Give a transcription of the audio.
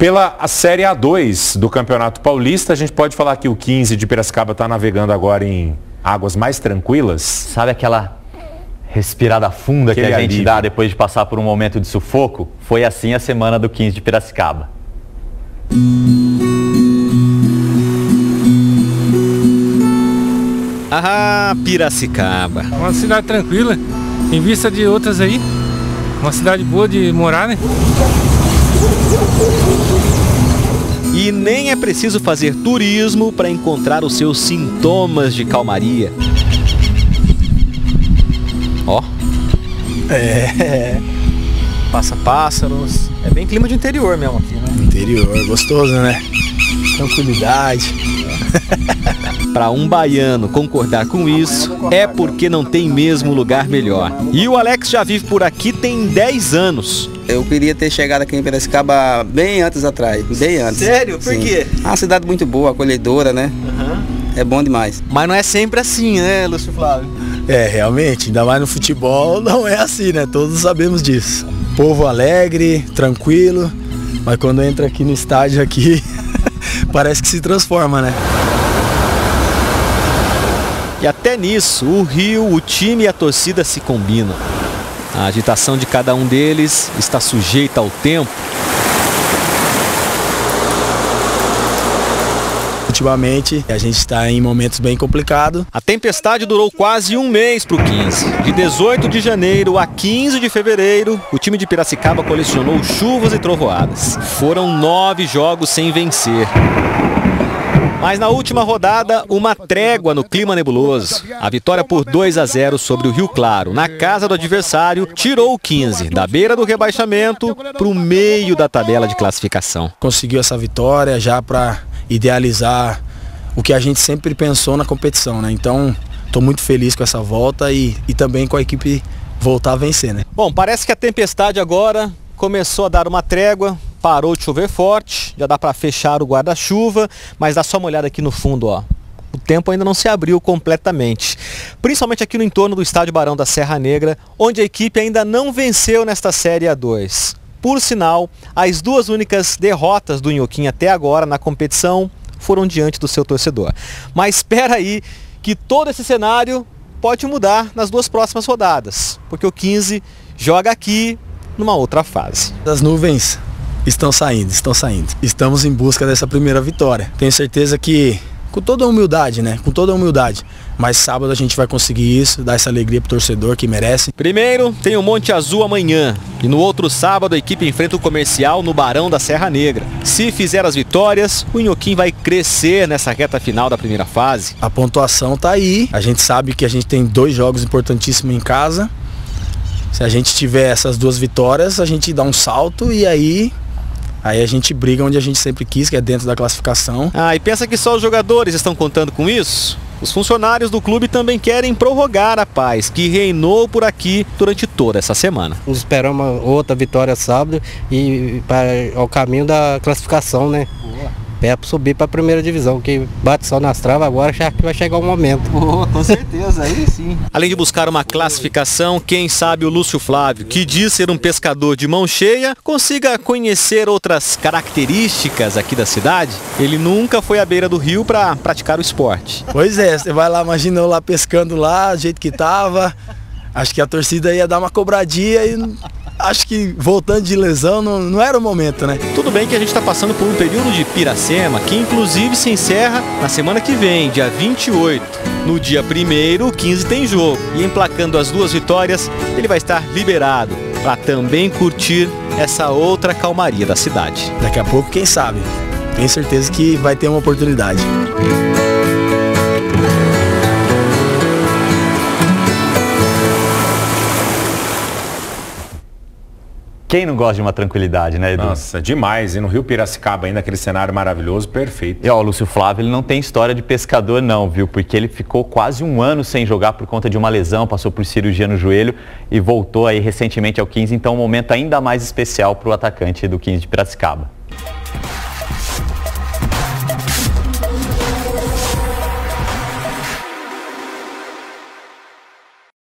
Pela a Série A2 do Campeonato Paulista, a gente pode falar que o 15 de Piracicaba está navegando agora em águas mais tranquilas. Sabe aquela respirada funda Aquele que a gente alívio. dá depois de passar por um momento de sufoco? Foi assim a semana do 15 de Piracicaba. Ah, Piracicaba. Uma cidade tranquila, em vista de outras aí. Uma cidade boa de morar, né? E nem é preciso fazer turismo para encontrar os seus sintomas de calmaria. Ó, É, passa pássaros. É bem clima de interior mesmo aqui, né? interior, gostoso, né? Tranquilidade. Para um baiano concordar com isso, é porque não tem mesmo lugar melhor. E o Alex já vive por aqui tem 10 anos. Eu queria ter chegado aqui em Piracicaba bem antes atrás, bem antes. Sério? Por Sim. quê? É uma cidade muito boa, acolhedora, né? É bom demais. Mas não é sempre assim, né, Lúcio Flávio? É, realmente, ainda mais no futebol não é assim, né? Todos sabemos disso. Povo alegre, tranquilo, mas quando entra aqui no estádio aqui, parece que se transforma, né? E até nisso, o Rio, o time e a torcida se combinam. A agitação de cada um deles está sujeita ao tempo. Ultimamente, a gente está em momentos bem complicados. A tempestade durou quase um mês para o 15. De 18 de janeiro a 15 de fevereiro, o time de Piracicaba colecionou chuvas e trovoadas. Foram nove jogos sem vencer. Mas na última rodada, uma trégua no clima nebuloso. A vitória por 2 a 0 sobre o Rio Claro, na casa do adversário, tirou o 15 da beira do rebaixamento para o meio da tabela de classificação. Conseguiu essa vitória já para idealizar o que a gente sempre pensou na competição, né? Então, estou muito feliz com essa volta e, e também com a equipe voltar a vencer, né? Bom, parece que a tempestade agora começou a dar uma trégua, parou de chover forte, já dá para fechar o guarda-chuva, mas dá só uma olhada aqui no fundo, ó. O tempo ainda não se abriu completamente. Principalmente aqui no entorno do estádio Barão da Serra Negra, onde a equipe ainda não venceu nesta Série A2. Por sinal, as duas únicas derrotas do Inhoquim até agora na competição foram diante do seu torcedor. Mas espera aí que todo esse cenário pode mudar nas duas próximas rodadas, porque o 15 joga aqui numa outra fase. As nuvens estão saindo, estão saindo. Estamos em busca dessa primeira vitória. Tenho certeza que com toda a humildade, né? Com toda a humildade. Mas sábado a gente vai conseguir isso, dar essa alegria pro torcedor que merece. Primeiro tem o Monte Azul amanhã e no outro sábado a equipe enfrenta o comercial no Barão da Serra Negra. Se fizer as vitórias, o Inhoquim vai crescer nessa reta final da primeira fase. A pontuação tá aí. A gente sabe que a gente tem dois jogos importantíssimos em casa. Se a gente tiver essas duas vitórias, a gente dá um salto e aí aí a gente briga onde a gente sempre quis, que é dentro da classificação. Ah, e pensa que só os jogadores estão contando com isso? Os funcionários do clube também querem prorrogar a paz que reinou por aqui durante toda essa semana. Esperamos uma outra vitória sábado e para ao caminho da classificação, né? É para subir para a primeira divisão, que bate só nas travas agora, já que vai chegar o momento. com certeza, aí sim. Além de buscar uma classificação, quem sabe o Lúcio Flávio, que diz ser um pescador de mão cheia, consiga conhecer outras características aqui da cidade. Ele nunca foi à beira do rio para praticar o esporte. Pois é, você vai lá, imagina eu lá pescando lá, do jeito que tava. Acho que a torcida ia dar uma cobradinha e acho que voltando de lesão não, não era o momento, né? Tudo bem que a gente está passando por um período de piracema que inclusive se encerra na semana que vem, dia 28. No dia 1 o 15 tem jogo e emplacando as duas vitórias, ele vai estar liberado para também curtir essa outra calmaria da cidade. Daqui a pouco, quem sabe? Tenho certeza que vai ter uma oportunidade. Quem não gosta de uma tranquilidade, né, Edu? Nossa, demais. E no Rio Piracicaba ainda, aquele cenário maravilhoso, perfeito. E ó, o Lúcio Flávio, ele não tem história de pescador não, viu? Porque ele ficou quase um ano sem jogar por conta de uma lesão, passou por cirurgia no joelho e voltou aí recentemente ao 15, então um momento ainda mais especial para o atacante do 15 de Piracicaba.